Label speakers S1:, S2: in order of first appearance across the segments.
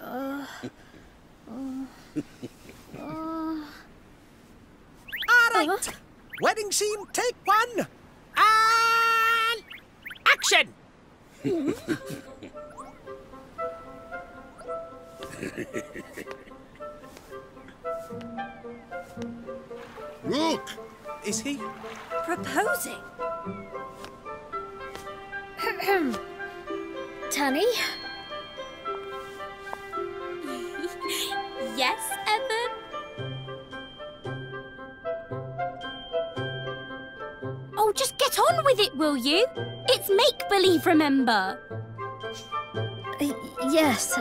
S1: Uh, uh, uh,
S2: All right. Uh-huh. Wedding scene, take one. And action!
S3: Look!
S2: Is he?
S1: proposing. Tani,
S4: Yes, Evan? Oh, just get on with it, will you? It's make-believe, remember?
S1: Yes,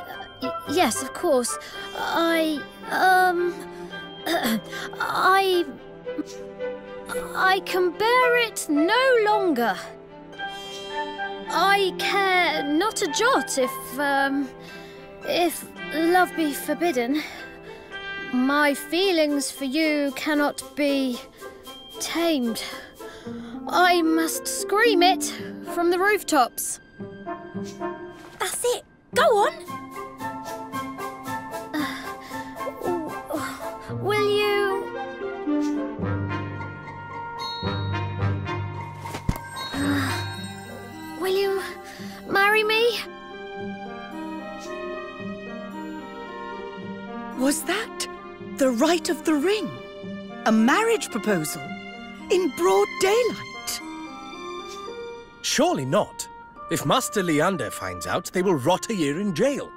S1: yes, of course. I, um, I, I can bear it no longer. I care not a jot if, um, if love be forbidden. My feelings for you cannot be tamed. I must scream it from the rooftops.
S4: That's it. Go on.
S1: Uh, will you? Uh, will you marry me?
S5: Was that the right of the ring? A marriage proposal? In broad daylight?
S2: Surely not. If Master Leander finds out, they will rot a year in jail.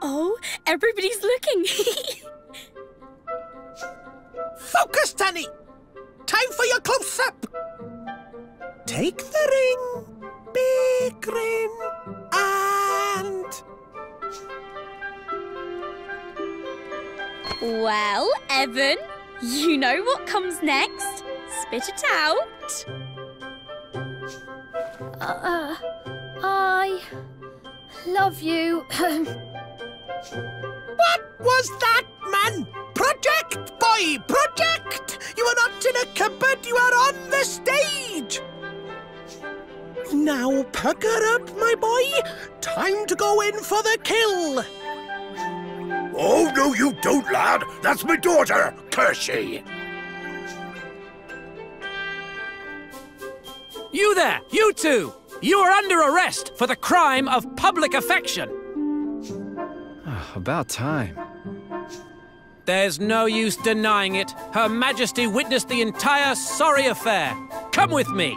S4: Oh, everybody's looking.
S2: Focus, Danny! Time for your close-up! Take the ring, big ring,
S4: well, Evan, you know what comes next. Spit it out.
S1: Uh, I love you.
S2: What was that, man? Project, boy, project! You are not in a cupboard, you are on the stage! Now, pucker up, my boy. Time to go in for the kill.
S3: Oh, no, you don't, lad. That's my daughter, Kershey.
S6: You there, you two! You are under arrest for the crime of public affection.
S7: Ah, about time.
S6: There's no use denying it. Her Majesty witnessed the entire sorry affair. Come with me.